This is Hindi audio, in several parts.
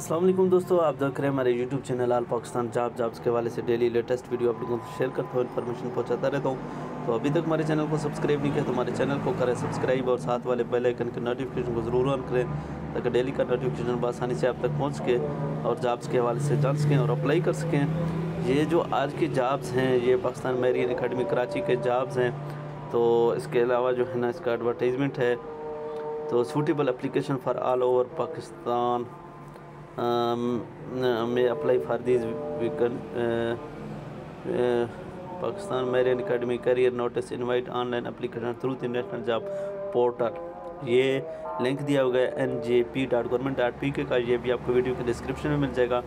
वालेकुम दोस्तों, आप देख रहे हैं हमारे YouTube channel all Pakistan job jobs के वाले से डेली लेटेस्ट वीडियो आप लोगों को शेयर करता हूँ इन्फॉर्मेशन पहुँचाता रहता हूँ। तो अभी तक हमारे चैनल को सब्सक्राइब नहीं किया तो हमारे चैनल को करें सब्सक्राइब और साथ वाले बेल आइकन के नोटिफिकेशन को ज़रूर ऑन करें, ताकि डेली का नोटिफिकेशन आसानी से आप तक पहुँच के और जॉब्स के हवाले से जान सकें और अप्लाई कर सकें। ये जो आज की जॉब्स हैं, ये पाकिस्तान मेरीन अकेडमी कराची के जॉब्स हैं। तो इसके अलावा जो है ना, इसका एडवर्टाइजमेंट है। तो suitable application for all over Pakistan में apply for this Pakistan marine academy career notice invite online application through the national job portal ये लिंक दिया हुआ है N J P dot government dot P K का, ये भी आपको वीडियो के डिस्क्रिप्शन में मिल जाएगा।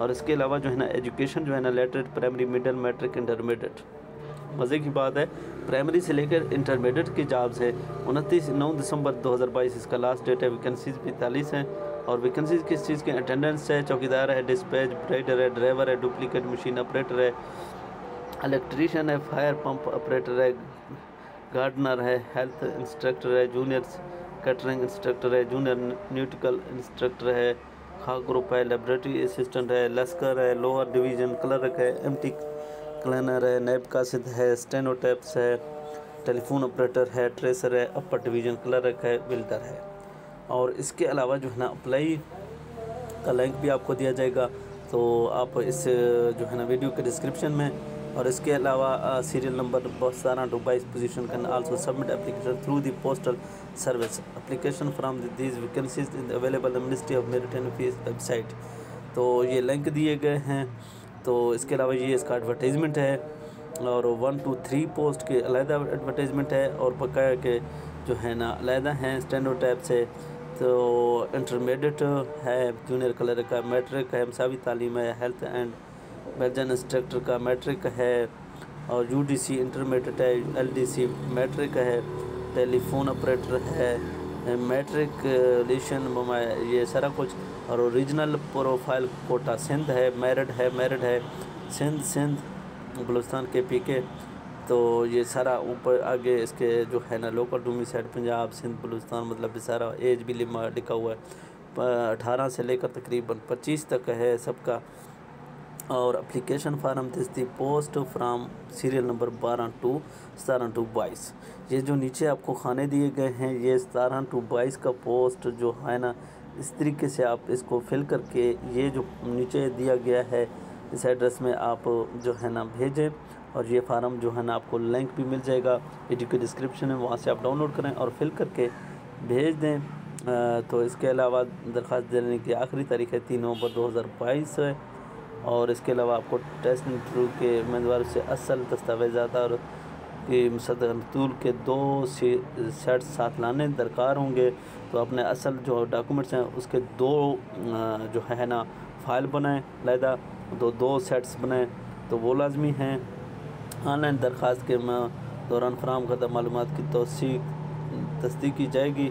और इसके अलावा जो है ना एजुकेशन जो है ना literate primary middle matric intermediate मज़े की बात है। प्राइमरी से लेकर इंटरमीडिएट की जॉब्स है। उनतीस, नौ दिसंबर 2022 इसका लास्ट डेट है। वैकेंसीज पैंतालीस हैं। और वैकेंसीज किस चीज़ के? अटेंडेंस है, चौकीदार है डिस्पैच ऑपरेटर है ड्राइवर है डुप्लीकेट मशीन ऑपरेटर है इलेक्ट्रीशियन है फायर पंप ऑपरेटर है गार्डनर है हेल्थ इंस्ट्रक्टर है जूनियर कैटरिंग इंस्ट्रक्टर है जूनियर न्यूटिकल इंस्ट्रक्टर है खा ग्रुप है लेबोरेटरी असिस्टेंट है लश्कर है लोअर डिवीज़न क्लर्क है एम टी क्लैनर है, नैब कासिद है स्टेनोटैप्स है, टेलीफोन ऑपरेटर है, ट्रेसर है, अपर डिवीज़न क्लर्क है, बिल्डर है। और इसके अलावा जो है ना, अप्लाई का लिंक भी आपको दिया जाएगा तो आप इस, जो है ना वीडियो के डिस्क्रिप्शन में और इसके अलावा सीरियल नंबर सतारह टू बाईस position can also submit application through the postal service application from these vacancies available ministry of merit and fees website तो ये लिंक दिए गए हैं। तो इसके अलावा ये इसका एडवर्टाइजमेंट है और वन टू थ्री पोस्ट के अलहदा एडवर्टाइजमेंट है और बकाया के जो है ना अलहदा हैं स्टैंडो टैप से। तो इंटरमीडिएट है जूनियर कलर का मैट्रिक है मसावी तालीम है हेल्थ एंड वर्जन इंस्ट्रक्टर का मैट्रिक है और यूडीसी इंटरमीडिएट है एलडीसी मैट्रिक है टेलीफोन ऑपरेटर है। मैट्रिकलेशन ये सारा कुछ, और ओरिजिनल प्रोफ़ाइल कोटा, सिंध है, मेरिड है मेरिड है, सिंध सिंध बलुस्तान के पी के तो ये सारा ऊपर आगे इसके जो है ना local domicile Punjab, Sindh, Balochistan मतलब सारा एज भी लिखा हुआ है। अठारह से लेकर तकरीबन पच्चीस तक है सबका। और application form this post from serial number बारह टू सतारह टू बाईस। ये जो नीचे आपको खाने दिए गए हैं, ये सतारह टू बाईस का पोस्ट जो है ना, इस तरीके से आप इसको फिल करके ये जो नीचे दिया गया है, इस एड्रेस में आप जो है ना भेजें और ये फार्म जो है ना आपको लिंक भी मिल जाएगा। वीडियो के डिस्क्रिप्शन में वहाँ से आप डाउनलोड करें और फिल करके भेज दें। तो इसके अलावा दरख्वास्त देने की आखिरी तारीख है तीन नवंबर दो हज़ार बाईस है। और इसके अलावा आपको टेस्ट इंटरव्यू के उम्मीदवार से असल दस्तावेज़ात और कि सदतूल के दो सेट साथ लाने दरकार होंगे। तो अपने असल जो डॉक्यूमेंट्स हैं, उसके दो जो है ना, फ़ाइल बनाएँ लहदा दो दो सेट्स बनाएँ तो वो लाजमी हैं। ऑनलाइन दरख्वास्त के दौरान फ्राहम करदा मालूम की तोसी तस्दीक की जाएगी।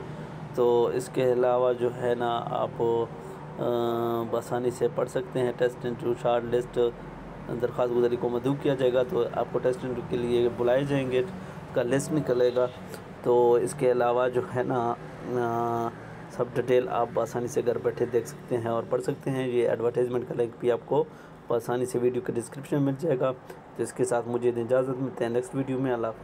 तो इसके अलावा जो है ना, आप बसानी से पढ़ सकते हैं। टेस्ट इंटरव्यू शार्ट लिस्ट दरख्वास्त गुजरी को मदू किया जाएगा तो आपको टेस्ट इंटरव्यू के लिए बुलाए जाएँगे का लिस्ट निकलेगा। तो इसके अलावा जो है ना सब डिटेल आप आसानी से घर बैठे देख सकते हैं और पढ़ सकते हैं। ये एडवर्टाइजमेंट का लिंक भी आपको आसानी से वीडियो के डिस्क्रिप्शन में मिल जाएगा। तो इसके साथ मुझे इजाज़त, मिलते हैं नेक्स्ट वीडियो में। अल्लाह हाफ़